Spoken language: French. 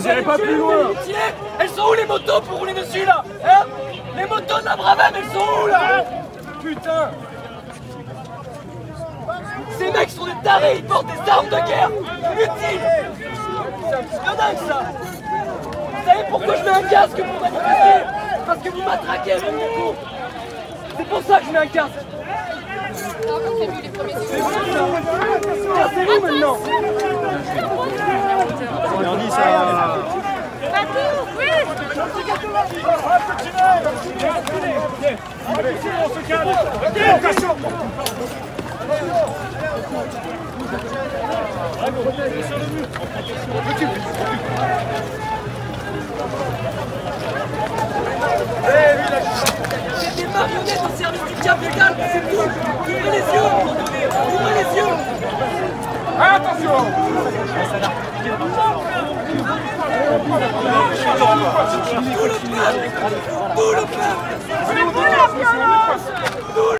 Vous irez pas plus loin. Elles sont où les motos pour rouler dessus là Hein Les motos de la Bravade, elles sont où là Putain Ces mecs sont des tarés, ils portent des armes de guerre Inutiles C'est dingue ça Vous savez pourquoi je mets un casque pour manifester Parce que vous m'attraquez, même des cons C'est pour ça que je mets un casque Cassez-vous maintenant On dit ça. C'est des Attention Tout le peuple